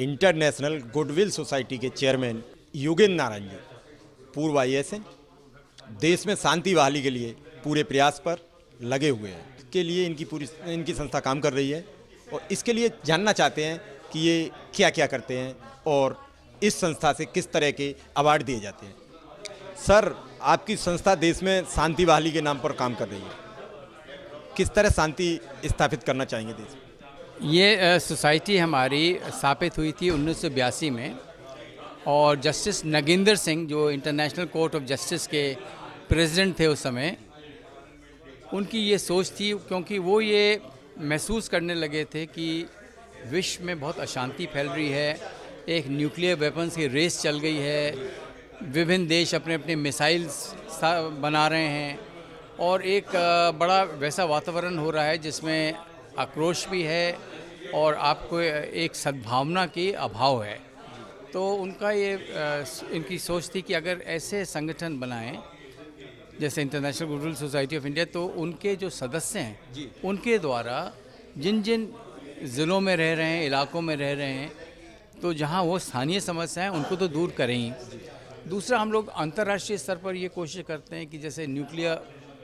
International goodwill society के chairman Yogendra Narayan ji. पूर्व I S देश में शांति बहाली के लिए पूरे प्रयास पर लगे हुए हैं। के लिए इनकी पूरी, इनकी संस्था काम कर रही है। और इसके लिए जानना चाहते हैं कि ये क्या क्या करते हैं और इस संस्था से किस तरह के अवार्ड दिए जाते हैं। सर, आपकी संस्था देश में शांति बहाली के नाम पर काम कर रही है। किस तरह शांति स्थापित करना चाहेंगे देश में? ये सोसाइटी हमारी स्थापित हुई थी उन्नीस सौ बयासी में और जस्टिस नगेंद्र सिंह, जो इंटरनेशनल कोर्ट ऑफ़ जस्टिस के प्रेसिडेंट थे उस समय, उनकी ये सोच थी क्योंकि वो ये महसूस करने लगे थे कि विश्व में बहुत अशांति फैल रही है, एक न्यूक्लियर वेपन्स की रेस चल गई है, विभिन्न देश अपने अपने मिसाइल्स बना रहे हैं और एक बड़ा वैसा वातावरण हो रहा है जिसमें आक्रोश भी है और आपको एक सद्भावना की अभाव है। तो उनका ये इनकी सोच थी कि अगर ऐसे संगठन बनाएँ जैसे International Goodwill Society of India तो उनके जो सदस्य हैं उनके द्वारा जिन जिन ज़िलों में रह रहे हैं इलाकों में रह रहे हैं तो जहाँ वो स्थानीय समस्या हैं उनको तो दूर करें। ही दूसरा हम लोग अंतर्राष्ट्रीय स्तर पर ये कोशिश करते हैं कि जैसे न्यूक्लियर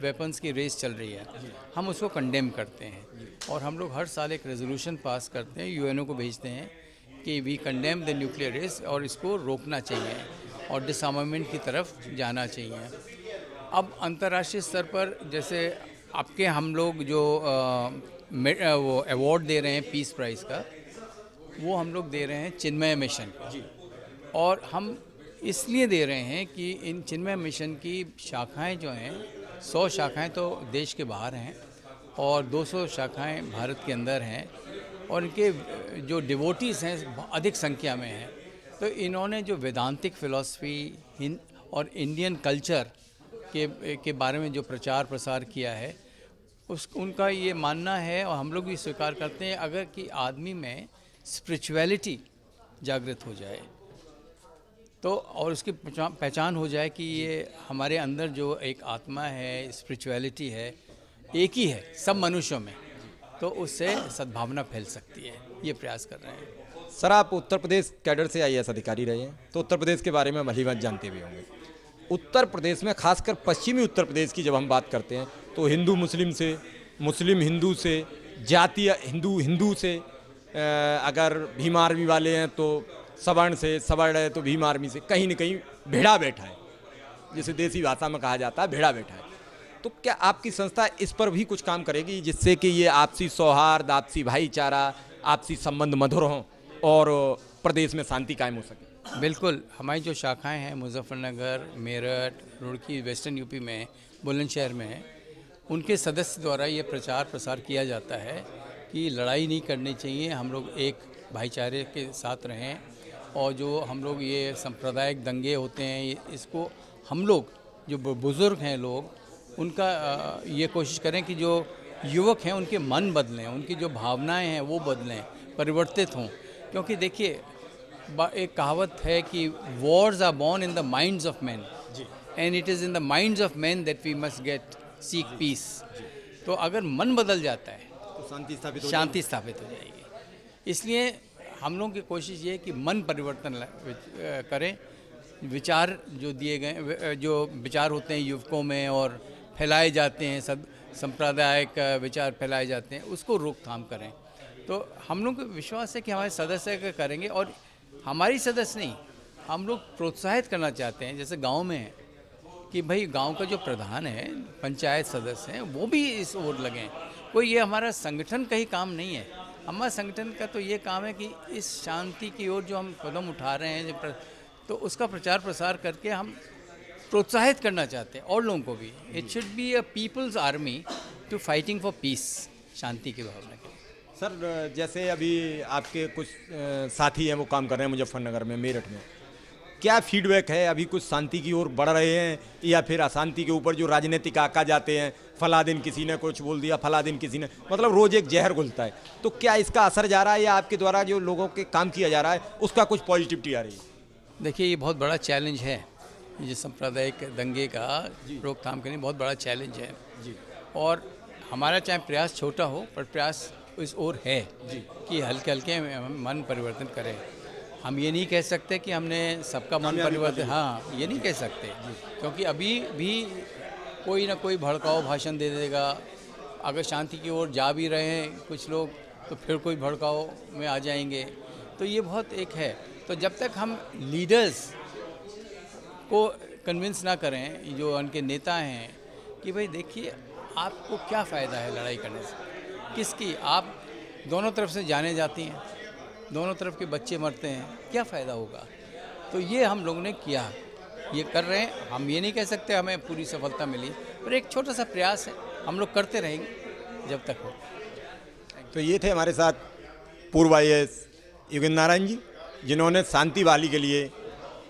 वेपन्स की रेस चल रही है। हम उसको कंडेम करते हैं। और हम लोग हर साल एक रेजोल्यूशन पास करते हैं यूएनओ को भेजते हैं कि we condemn the nuclear race और इसको रोकना चाहिए और डिसआर्मामेंट की तरफ़ जाना चाहिए। अब अंतर्राष्ट्रीय स्तर पर जैसे आपके हम लोग जो आ, वो अवार्ड दे रहे हैं पीस प्राइज़ का वो हम लोग दे रहे हैं चिन्मय मिशन का। और हम इसलिए दे रहे हैं कि इन चिन्मय मिशन की शाखाएँ जो हैं सौ शाखाएँ तो देश के बाहर हैं और 200 शाखाएँ भारत के अंदर हैं और इनके जो डिवोटीज़ हैं, अधिक संख्या में हैं। तो इन्होंने जो वेदांतिक फ़िलासफ़ी और इंडियन कल्चर के के बारे में जो प्रचार प्रसार किया है, उस, उनका ये मानना है और हम लोग भी स्वीकार करते हैं, अगर कि आदमी में स्पिरिचुअलिटी जागृत हो जाए तो और उसकी पहचान हो जाए कि ये हमारे अंदर जो एक आत्मा है स्पिरिचुअलिटी है, एक ही है, सब मनुष्यों में तो उससे सद्भावना फैल सकती है, ये प्रयास कर रहे हैं। सर, आप उत्तर प्रदेश कैडर से आई अधिकारी रहे हैं तो उत्तर प्रदेश के बारे में भली बात जानते भी होंगे। उत्तर प्रदेश में खासकर पश्चिमी उत्तर प्रदेश की जब हम बात करते हैं तो हिंदू मुस्लिम से, मुस्लिम हिंदू से, जातीय हिंदू हिंदू से अगर भीम आर्मी वाले हैं तो सवर्ण से, सवर्ण है तो भीम आर्मी से कहीं ना कहीं भेड़ा बैठा है। जिसे देसी भाषा में कहा जाता है, भेड़ा बैठा है। तो क्या आपकी संस्था इस पर भी कुछ काम करेगी, जिससे कि ये आपसी सौहार्द, आपसी भाईचारा, आपसी संबंध मधुर हों और प्रदेश में शांति कायम हो सके? बिल्कुल, हमारी जो शाखाएँ हैं, मुजफ्फरनगर, मेरठ, रुड़की, वेस्टर्न यूपी में बुलंदशहर में उनके सदस्य द्वारा ये प्रचार प्रसार किया जाता है कि लड़ाई नहीं करनी चाहिए, हम लोग एक भाईचारे के साथ रहें और जो हम लोग ये सांप्रदायिक दंगे होते हैं इसको हम लोग जो बुज़ुर्ग हैं लोग उनका ये कोशिश करें कि जो युवक हैं उनके मन बदलें उनकी जो भावनाएँ हैं वो बदलें परिवर्तित हों। क्योंकि देखिए एक कहावत है कि wars are born in the minds of man and it is in the minds of man that we must get seek peace तो अगर मन बदल जाता है तो शांति स्थापित शांति स्थापित हो जाएगी। इसलिए हम लोगों की कोशिश ये है कि मन परिवर्तन करें। विचार जो दिए गए जो विचार होते हैं युवकों में और फैलाए जाते हैं, सब सांप्रदायिक विचार फैलाए जाते हैं, उसको रोकथाम करें। तो हम लोग विश्वास है कि हमारे सदस्य करेंगे और हमारी सदस्य नहीं, हम लोग प्रोत्साहित करना चाहते हैं, जैसे गाँव में कि भाई गाँव का जो प्रधान है, पंचायत सदस्य हैं, वो भी इस ओर लगें। कोई ये हमारा संगठन का ही काम नहीं है। हमारा संगठन का तो ये काम है कि इस शांति की ओर जो हम कदम उठा रहे हैं तो उसका प्रचार प्रसार करके हम प्रोत्साहित करना चाहते हैं, और लोगों को भी। It should be a people's army to fighting for peace शांति की भावना के सर, जैसे अभी आपके कुछ साथी हैं, वो काम कर रहे हैं मुजफ्फरनगर में, मेरठ में। क्या फीडबैक है? अभी कुछ शांति की ओर बढ़ रहे हैं या फिर अशांति के ऊपर जो राजनीतिक आका जाते हैं फला दिन किसी ने कुछ बोल दिया फला दिन किसी ने मतलब रोज़ एक जहर घुलता है। तो क्या इसका असर जा रहा है या आपके द्वारा जो लोगों के काम किया जा रहा है उसका कुछ पॉजिटिविटी आ रही है? देखिए ये बहुत बड़ा चैलेंज है। ये सांप्रदायिक दंगे का रोकथाम करने बहुत बड़ा चैलेंज है। जी। और हमारा चाहे प्रयास छोटा हो पर प्रयास इस ओर है जी। कि हल्के हल्के मन परिवर्तन करें। हम ये नहीं कह सकते कि हमने सबका मन परिवर्तन हाँ ये नहीं कह सकते। क्योंकि अभी भी कोई ना कोई भड़काऊ भाषण दे देगा। अगर शांति की ओर जा भी रहे हैं कुछ लोग तो फिर कोई भड़काऊ में आ जाएँगे। तो ये बहुत एक है। तो जब तक हम लीडर्स को कन्विंस ना करें जो उनके नेता हैं कि भाई देखिए आपको क्या फ़ायदा है लड़ाई करने से? किसकी? आप दोनों तरफ़ से जाने जाती हैं। दोनों तरफ़ के बच्चे मरते हैं, क्या फ़ायदा होगा? तो ये हम लोगों ने किया। ये कर रहे हैं। हम ये नहीं कह सकते हमें पूरी सफलता मिली, पर एक छोटा सा प्रयास है। हम लोग करते रहेंगे, जब तक हो। तो ये थे हमारे साथ पूर्व आई योगेंद्र नारायण जी, जिन्होंने शांति बहाली के लिए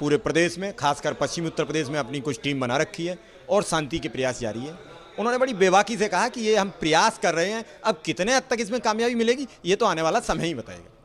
पूरे प्रदेश में, खासकर पश्चिमी उत्तर प्रदेश में अपनी कुछ टीम बना रखी है और शांति के प्रयास जारी है। उन्होंने बड़ी बेबाकी से कहा कि ये हम प्रयास कर रहे हैं, अब कितने हद तक इसमें कामयाबी मिलेगी, ये तो आने वाला समय ही बताएगा।